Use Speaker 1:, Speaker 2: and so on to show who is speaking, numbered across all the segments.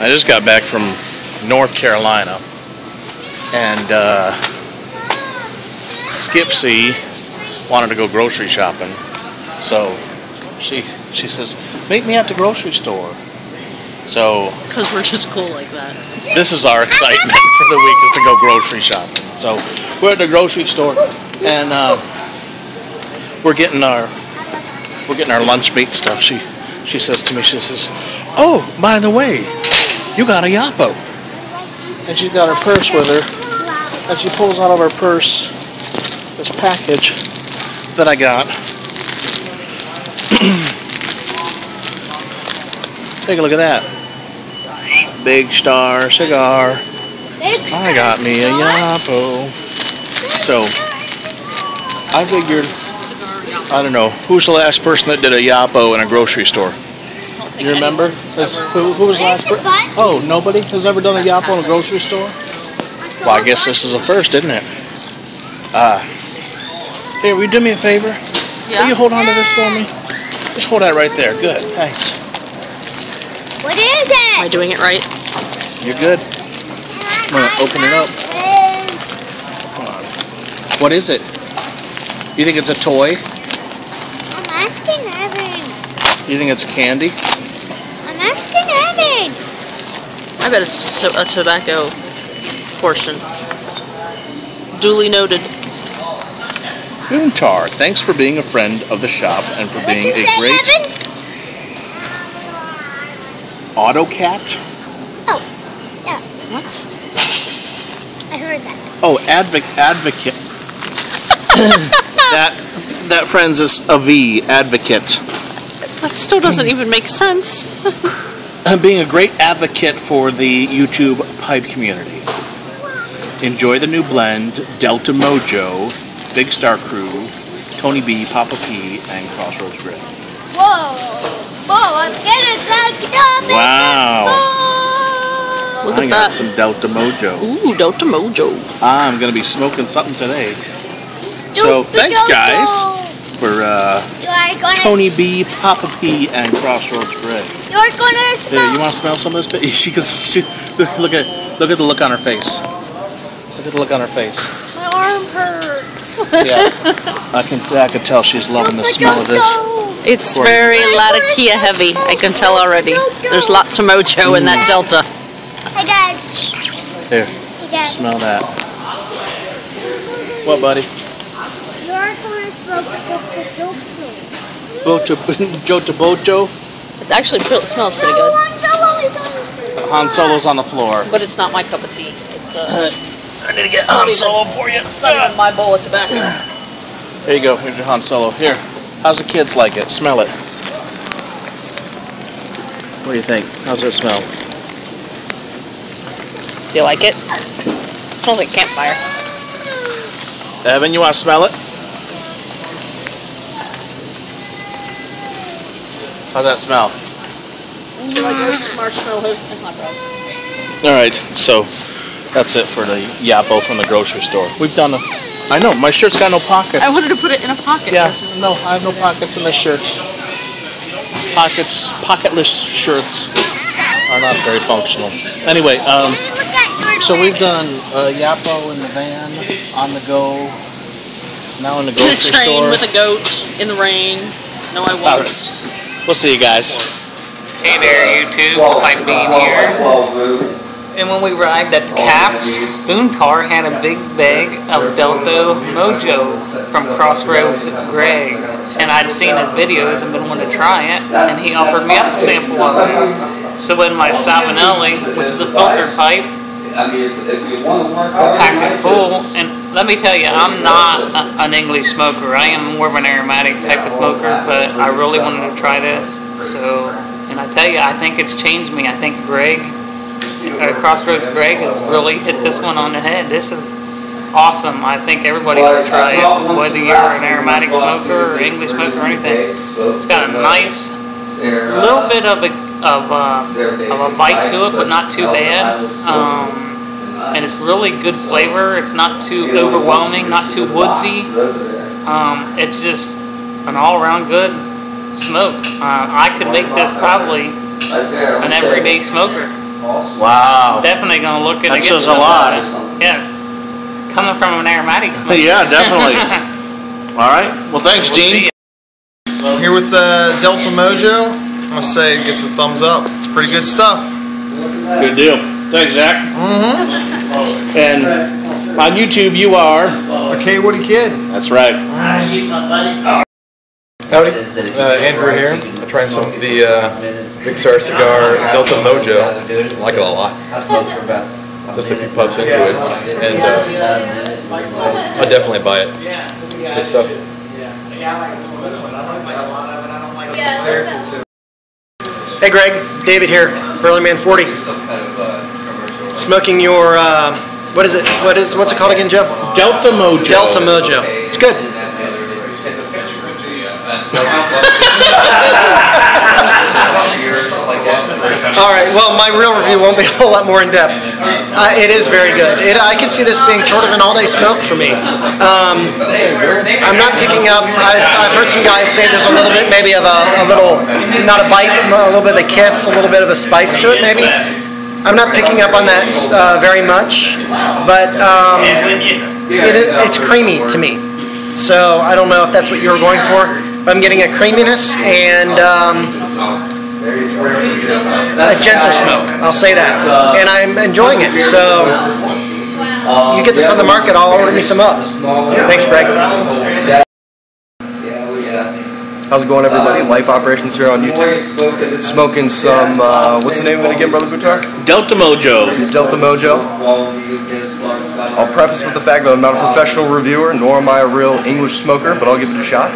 Speaker 1: I just got back from North Carolina, and uh, Skipsy wanted to go grocery shopping, so she she says, "Meet me at the grocery store." So
Speaker 2: Because we're just cool like that.
Speaker 1: this is our excitement for the week is to go grocery shopping. So we're at the grocery store, and uh, we're getting our we're getting our lunch meat stuff. She she says to me, she says, "Oh, by the way, you got a Yapo," and she's got her purse with her, and she pulls out of her purse this package that I got. Take a look at that. Big Star cigar. I got me a Yapo. So, I figured, I don't know, who's the last person that did a Yapo in a grocery store? You remember? Has- who, who was last person? Oh, nobody has ever done a Yapo in a grocery store? Well, I guess this is a first, isn't it? Uh, here, will you do me a favor? Yeah. Will you hold on to this for me? Just hold that right there. Good, thanks.
Speaker 3: What is it?
Speaker 2: Am I doing it right?
Speaker 1: You're good. I'm gonna open it up. What is it? You think it's a toy?
Speaker 3: I'm asking Evan.
Speaker 1: You think it's candy?
Speaker 3: I'm.
Speaker 2: I bet it's a tobacco portion. Duly noted.
Speaker 1: Boontar, thanks for being a friend of the shop and for
Speaker 3: What's
Speaker 1: being
Speaker 3: he
Speaker 1: a
Speaker 3: say,
Speaker 1: great
Speaker 3: Evan?
Speaker 1: AutoCat.
Speaker 3: Oh, yeah,
Speaker 2: What?
Speaker 3: I heard that.
Speaker 1: Oh, advoc advocate. that that friends is a V advocate.
Speaker 2: That still doesn't even make sense.
Speaker 1: being a great advocate for the YouTube pipe community. Enjoy the new blend, Delta Mojo, Big Star Crew, Tony B, Papa P, and Crossroads Greg.
Speaker 3: Whoa, whoa, I'm getting sucked up. in
Speaker 1: Wow.
Speaker 2: Look
Speaker 1: I
Speaker 2: at
Speaker 1: got
Speaker 2: that.
Speaker 1: some Delta Mojo.
Speaker 2: Ooh, Delta Mojo.
Speaker 1: I'm gonna be smoking something today. So
Speaker 3: Dude,
Speaker 1: thanks guys
Speaker 3: Jojo.
Speaker 1: For uh,
Speaker 3: You are gonna,
Speaker 1: Tony B, Papa P, and Crossroads Greg.
Speaker 3: You're gonna
Speaker 1: There, you want to smell some of this? She can. She, look at look at the look on her face. Look at the look on her face.
Speaker 2: My arm hurts.
Speaker 1: Yeah, I can I can tell she's loving the smell of this.
Speaker 2: It's
Speaker 1: Or-
Speaker 2: very Latakia heavy. I can tell already. There's lots of mojo in that Delta.
Speaker 3: Hey, Dad.
Speaker 1: Here,
Speaker 3: Hey, Dad.
Speaker 1: smell that. What, buddy?
Speaker 3: You're gonna smoke Jojo Jojo.
Speaker 1: Bojo, Bojo.
Speaker 2: It actually smells pretty good.
Speaker 3: one is on the
Speaker 1: Han Solo's on the floor.
Speaker 2: But it's not my cup of tea. It's uh,
Speaker 1: I need to get Han Solo for you.
Speaker 2: it's not even my bowl of tobacco.
Speaker 1: There you go. Here's your Han Solo. Here. How's the kids like it? Smell it. What do you think? How's it smell?
Speaker 2: Do you like it? It smells like campfire.
Speaker 1: Evan, you want to smell it? How's that smell?
Speaker 2: So like roasted marshmallows and hot dogs.
Speaker 1: All right, so that's it for the Yapo from the grocery store. We've done a. I know my shirt's got no pockets.
Speaker 2: I wanted to put it in a pocket.
Speaker 1: Yeah, no, I have no pockets in this shirt. Pockets, pocketless shirts are not very functional. Anyway, um,
Speaker 3: Look at your
Speaker 1: so we've done uh, Yapo in the van, on the go, now in the
Speaker 2: In a train
Speaker 1: store.
Speaker 2: with a goat in the rain. No, I won't.
Speaker 1: Right. We'll see you guys.
Speaker 4: Hey there, YouTube. Pipe Bean here. And when we arrived at the Caps, Boontar had a big bag of Delta Mojo from Crossroads Greg. And I'd seen his videos and been wanting to try it, and he offered me up a sample of it. So in my Savinelli, which is a filtered pipe,
Speaker 5: I mean, if, if you want to work
Speaker 4: packed it full. And let me tell you, I'm not a, an English smoker. I am more of an aromatic type of smoker, but I really wanted to try this. So, and I tell you, I think it's changed me. I think Greg, uh, Crossroads Greg, has really hit this one on the head. This is awesome. I think everybody ought to try it, whether you're an aromatic smoker or English smoker or anything. It's got a nice
Speaker 5: a
Speaker 4: little bit of a of, uh, of a bite to it, but not too bad. Um, and it's really good flavor. It's not too overwhelming, not too woodsy. Um, it's just an all-around good smoke. Uh, I could make this probably an everyday smoker.
Speaker 1: Wow.
Speaker 4: Definitely gonna look at
Speaker 1: That
Speaker 4: it.
Speaker 1: says a lot.
Speaker 4: Yes. Coming from an aromatic smoker.
Speaker 1: Yeah, definitely. All right. Well, thanks,
Speaker 4: We'll see
Speaker 1: Gene.
Speaker 4: ya.
Speaker 6: Here with the Delta Mojo. I must say it gets a thumbs up. It's pretty good stuff.
Speaker 1: Good deal. Thanks, Zach. Mm-hmm. And on YouTube, you are.
Speaker 6: Okay, Woody Kid.
Speaker 1: That's right.
Speaker 6: Howdy. Uh, Andrew here. I'm trying some of the uh, Big Star Cigar Delta Mojo. I like it a lot. Just a few puffs into it. And uh, I'll definitely buy it. It's good stuff.
Speaker 7: Hey Greg, David here, Burley Man 40. Smoking your, uh, what is it? What is, what's it called again, Joe?
Speaker 1: Delta Mojo.
Speaker 7: Delta Mojo. It's good. All right, well, my real review won't be a whole lot more in depth. Uh, it is very good. It, I can see this being sort of an all day smoke for me. Um, I'm not picking up, I've, I've heard some guys say there's a little bit maybe of a, a little, not a bite, a little bit of a kiss, a little bit of a spice to it maybe. I'm not picking up on that uh, very much, but um, it it's creamy to me. So I don't know if that's what you were going for. But I'm getting a creaminess and um, a gentle smoke. I'll say that, and I'm enjoying it. So you get this on the market, I'll order me some up. Thanks, Greg.
Speaker 6: How's it going, everybody? Life Operations here on YouTube. Smoking some, uh, what's the name of it again, Brother Boontar?
Speaker 1: Delta Mojo.
Speaker 6: Delta Mojo. I'll preface with the fact that I'm not a professional reviewer, nor am I a real English smoker, but I'll give it a shot.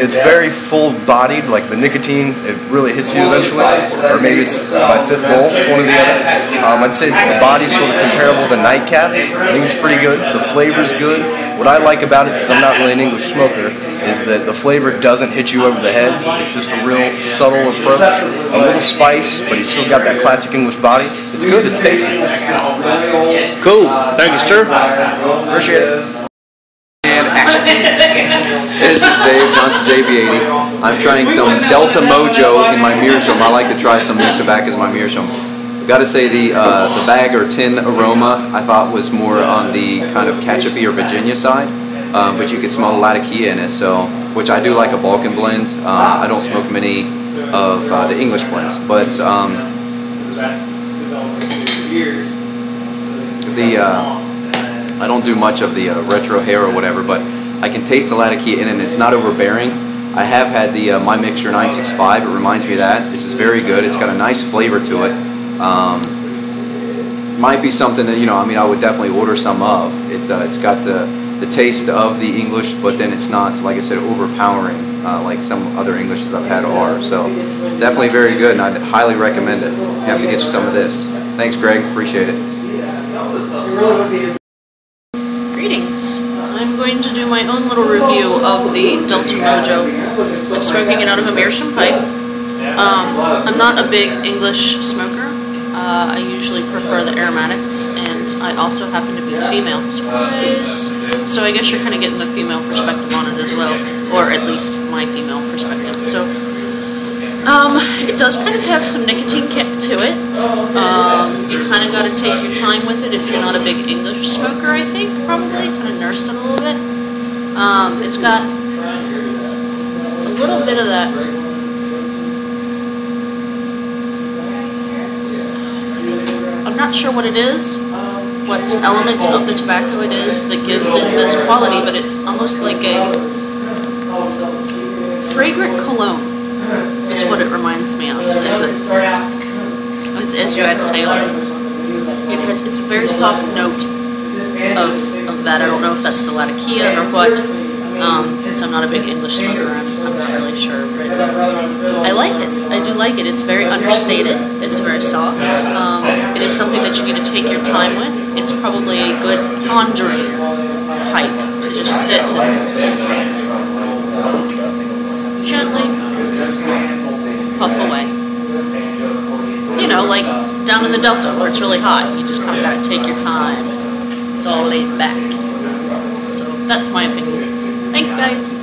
Speaker 6: It's very full-bodied, like the nicotine, it really hits you eventually, or maybe it's my fifth bowl, it's one or the other. Um, I'd say it's the body's sort of comparable to Nightcap. I think it's pretty good. The flavor's good. What I like about it, since I'm not really an English smoker, is that the flavor doesn't hit you over the head. It's just a real subtle approach, a little spice, but he's still got that classic English body. It's good. It's tasty.
Speaker 1: Cool. Thank you, sir.
Speaker 6: Appreciate it.
Speaker 8: This is Dave Johnson JB80. I'm trying some Delta Mojo in my meerschaum. I like to try some new tobacco as my meerschaum. I've got to say the uh, the bag or tin aroma I thought was more on the kind of ketchupy or Virginia side, um, but you could smell a lot of Kia in it. So, which I do like a Balkan blend. Uh, I don't smoke many of uh, the English blends, but um, the uh, I don't do much of the uh, retro hair or whatever, but I can taste the Latakia in it and it's not overbearing. I have had the uh, My Mixture 965, it reminds me of that. This is very good, it's got a nice flavor to it. Um, might be something that, you know, I mean, I would definitely order some of. It's, uh, it's got the, the taste of the English, but then it's not, like I said, overpowering uh, like some other Englishes I've had are. So definitely very good and I'd highly recommend it. You have to get you some of this. Thanks Greg, appreciate it.
Speaker 2: Greetings. I'm going to do my own little review of the Delta Mojo. I'm smoking it out of a meerschaum pipe. Um, I'm not a big English smoker. Uh, I usually prefer the aromatics, and I also happen to be a female. Surprise! So I guess you're kind of getting the female perspective on it as well, or at least my female perspective. So it does kind of have some nicotine kick to it. Um, you kind of got to take your time with it if you're not a big English smoker, I think, probably. Kind of nursed it a little bit. Um, it's got a little bit of that. I'm not sure what it is, what element of the tobacco it is that gives it this quality, but it's almost like a fragrant cologne is what it reminds me of. As, a, as, as you exhale it, it has it's a very soft note of, of that. I don't know if that's the Latakia or what. Um, since I'm not a big English smoker, I'm, I'm not really sure. But I like it. I do like it. It's very understated. It's very soft. Um, it is something that you need to take your time with. It's probably a good pondering pipe to just sit and know, like down in the Delta where it's really hot. You just kind of gotta take your time. It's all laid back. So that's my opinion. Thanks, guys.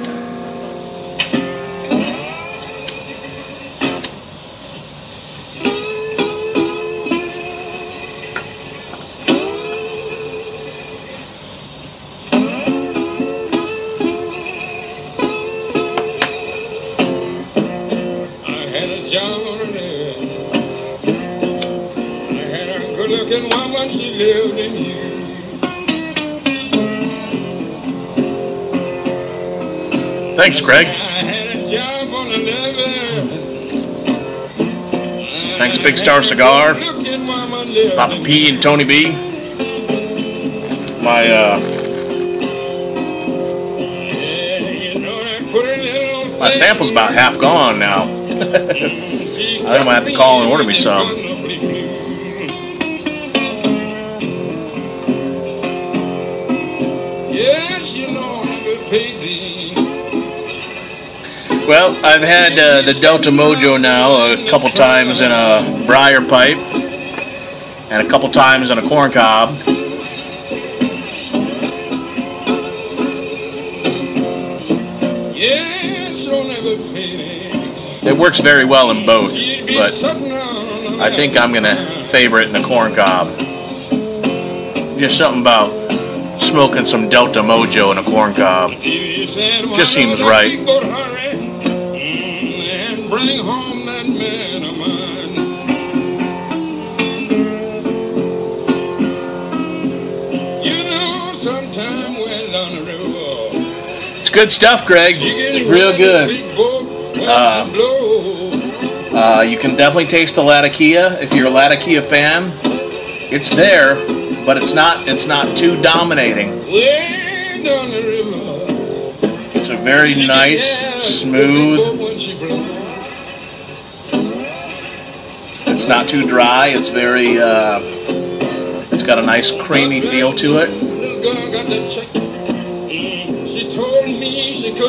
Speaker 1: Thanks.
Speaker 9: I levee.
Speaker 1: Thanks, Big Star Cigar. Papa P and Tony B. My uh, my sample's about half gone now. I think I'm gonna have to call and order me some. Well, I've had uh, the Delta Mojo now a couple times in a briar pipe and a couple times in a corn cob. It works very well in both, but I think I'm gonna favor it in the corn cob. Just something about smoking some Delta Mojo in a corn cob. Just seems right.
Speaker 9: Bring home that man of mine. You know, sometime we're down the river.
Speaker 1: It's good stuff, Greg. It's real good. Uh, Uh, you can definitely taste the Latakia if you're a Latakia fan. It's there, but it's not. It's not too dominating.
Speaker 9: Way down the river.
Speaker 1: It's a very nice, smooth. It's not too dry. It's very. Uh, it's got a nice creamy feel to it,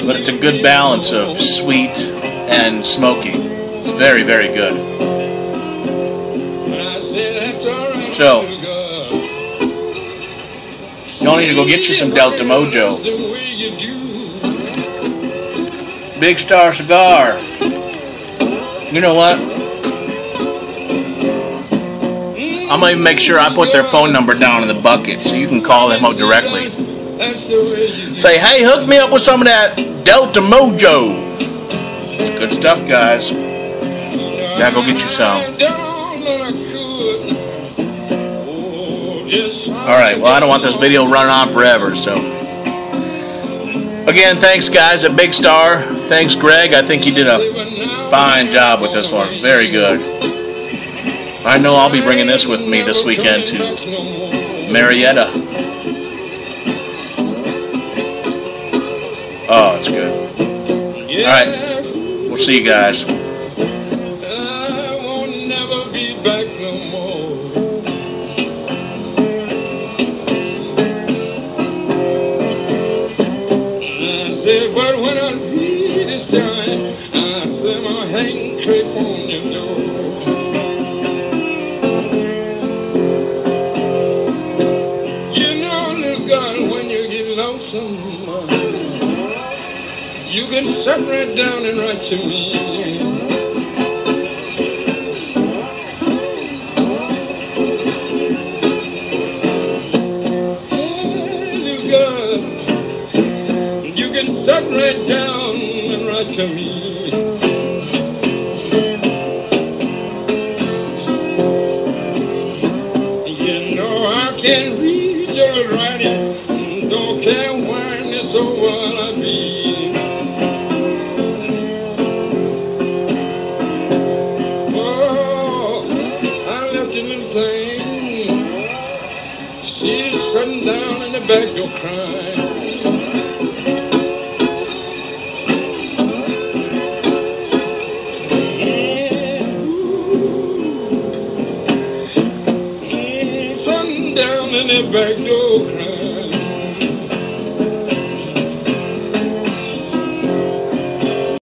Speaker 1: but it's a good balance of sweet and smoky. It's very, very good. So-. Y'all need to go get you some Delta Mojo. Big Star Cigar. You know what? I'm gonna make sure I put their phone number down in the bucket so you can call them up directly. Say, hey, hook me up with some of that Delta Mojo. It's good stuff, guys. Yeah, go get you some. All right. Well, I don't want this video running on forever, so. Again, thanks, guys, at Big Star. Thanks, Greg. I think you did a fine job with this one. Very good. I know I'll be bringing this with me this weekend to Marietta. Oh, it's good.
Speaker 9: All
Speaker 1: right. We'll see you guys.
Speaker 9: Sit right down and write to me. You can sit right down and write to me. Sitting down in the back.